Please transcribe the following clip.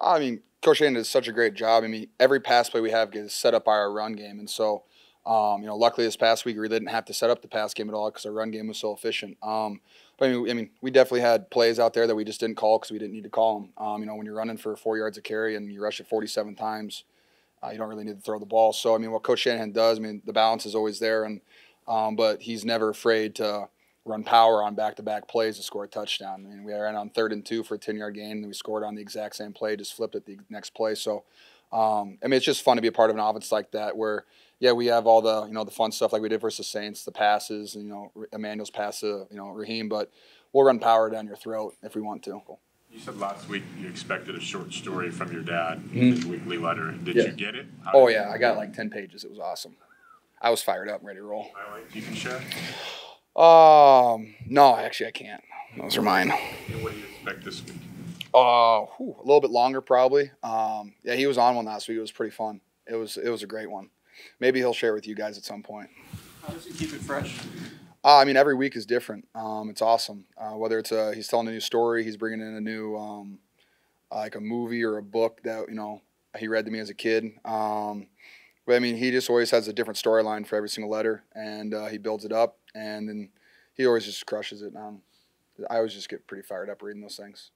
I mean, Coach Shane does such a great job. I mean, every pass play we have gets set up by our run game, and so um, you know, luckily this past week we didn't have to set up the pass game at all because our run game was so efficient. Um, but I mean, I mean, we definitely had plays out there that we just didn't call because we didn't need to call them. Um, you know, when you're running for four yards of carry and you rush it 47 times, uh, you don't really need to throw the ball. So I mean, what Coach Shanahan does, I mean, the balance is always there, and um, but he's never afraid to run power on back-to-back plays to score a touchdown. I mean, we ran on third and two for a 10-yard gain, and we scored on the exact same play, just flipped it the next play. So, um, I mean, it's just fun to be a part of an offense like that where – yeah, we have all the you know the fun stuff like we did versus Saints, the passes, and, you know Emmanuel's pass to you know Raheem, but we'll run power down your throat if we want to. You said last week you expected a short story from your dad in mm-hmm. his weekly letter. Did yeah. you get it? How oh yeah, I got like ten pages. It was awesome. I was fired up, ready to roll. Highlights you can share? Um, no, actually I can't. Those are mine. And what do you expect this week? Uh, whew, a little bit longer probably. Um, yeah, he was on one last week. It was pretty fun. It was it was a great one maybe he'll share with you guys at some point. How does he keep it fresh? Uh, I mean, every week is different. Um, it's awesome. Uh, whether it's a, he's telling a new story, he's bringing in a new, um, like a movie or a book that you know he read to me as a kid. Um, but I mean, he just always has a different storyline for every single letter, and uh, he builds it up, and then he always just crushes it. Um, I always just get pretty fired up reading those things.